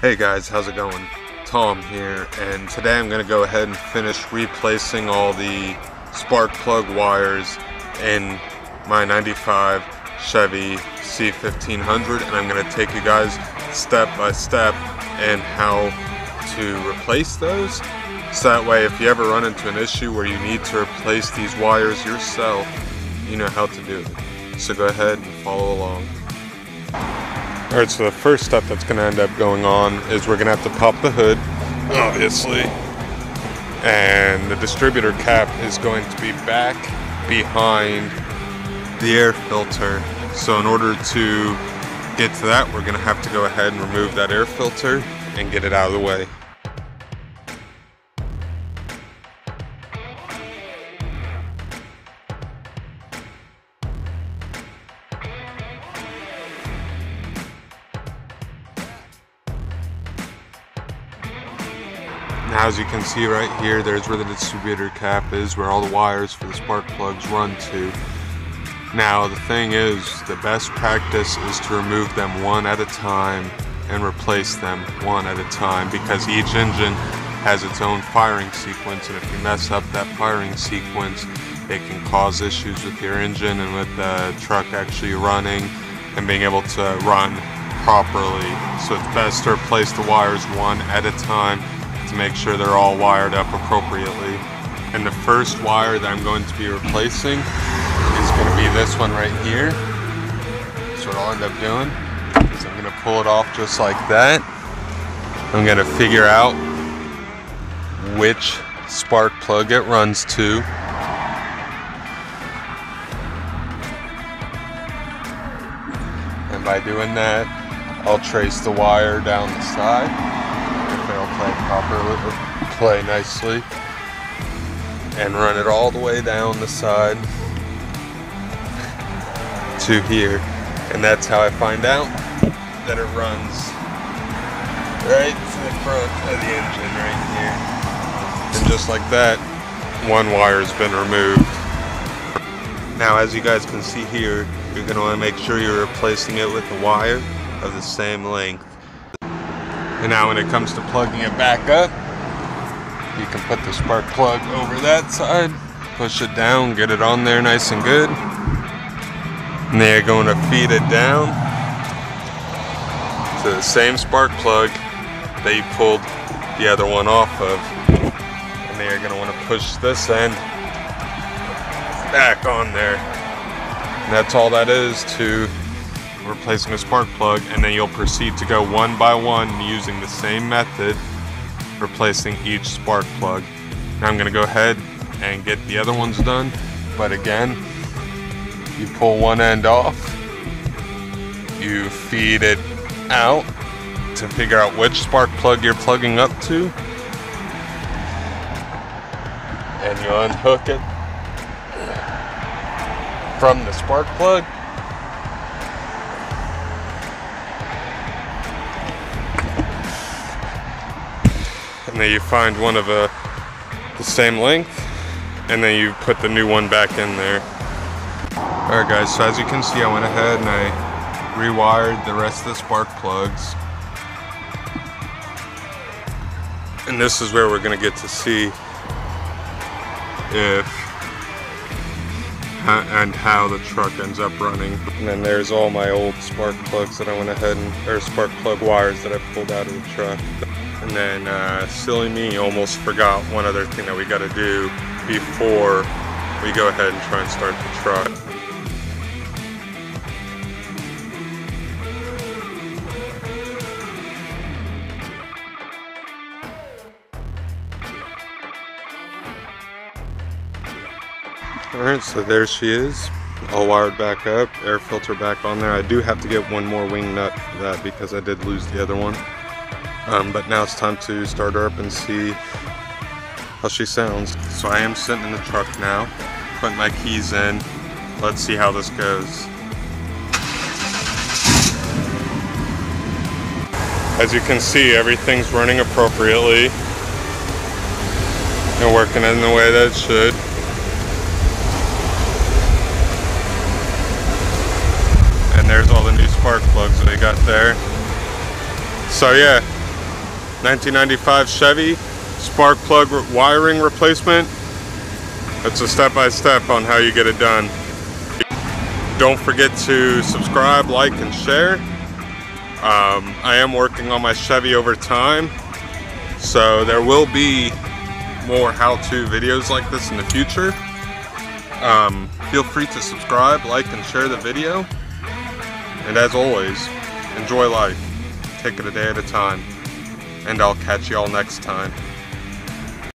Hey guys, how's it going? Tom here, and today I'm going to go ahead and finish replacing all the spark plug wires in my 95 Chevy C1500 and I'm going to take you guys step by step in how to replace those. So that way if you ever run into an issue where you need to replace these wires yourself you know how to do it. So go ahead and follow along Alright, so the first step that's going to end up going on is we're going to have to pop the hood, obviously. And the distributor cap is going to be back behind the air filter. So in order to get to that, we're going to have to go ahead and remove that air filter and get it out of the way. Now as you can see right here, there's where the distributor cap is, where all the wires for the spark plugs run to. Now the thing is, the best practice is to remove them one at a time and replace them one at a time because each engine has its own firing sequence and if you mess up that firing sequence, it can cause issues with your engine and with the truck actually running and being able to run properly. So it's best to replace the wires one at a time to make sure they're all wired up appropriately. And the first wire that I'm going to be replacing is going to be this one right here. So what I'll end up doing is I'm going to pull it off just like that. I'm going to figure out which spark plug it runs to. And by doing that, I'll trace the wire down the side play properly, play nicely, and run it all the way down the side to here. And that's how I find out that it runs right to the front of the engine right here. And just like that, one wire's been removed. Now as you guys can see here, you're going to want to make sure you're replacing it with a wire of the same length. And now when it comes to plugging it back up, you can put the spark plug over that side, push it down, get it on there nice and good. And then you're going to feed it down to the same spark plug you pulled the other one off of. And then you're going to want to push this end back on there. And that's all that is to replacing a spark plug and then you'll proceed to go one by one using the same method replacing each spark plug. Now I'm going to go ahead and get the other ones done but again you pull one end off you feed it out to figure out which spark plug you're plugging up to and you unhook it from the spark plug and then you find one of a, the same length and then you put the new one back in there. Alright guys, so as you can see I went ahead and I rewired the rest of the spark plugs. And this is where we're going to get to see if and how the truck ends up running. And then there's all my old spark plugs that I went ahead and, or spark plug wires that I pulled out of the truck. And then, uh, silly me, almost forgot one other thing that we got to do before we go ahead and try and start the truck. Alright, so there she is, all wired back up, air filter back on there. I do have to get one more wing nut for that because I did lose the other one. Um, but now it's time to start her up and see how she sounds. So I am sitting in the truck now, putting my keys in. Let's see how this goes. As you can see, everything's running appropriately and working in the way that it should. And there's all the new spark plugs that they got there. So yeah, 1995 Chevy spark plug wiring replacement. It's a step-by-step -step on how you get it done. Don't forget to subscribe, like, and share. Um, I am working on my Chevy over time, so there will be more how-to videos like this in the future. Um, feel free to subscribe, like, and share the video. And as always, enjoy life. Take it a day at a time. And I'll catch you all next time.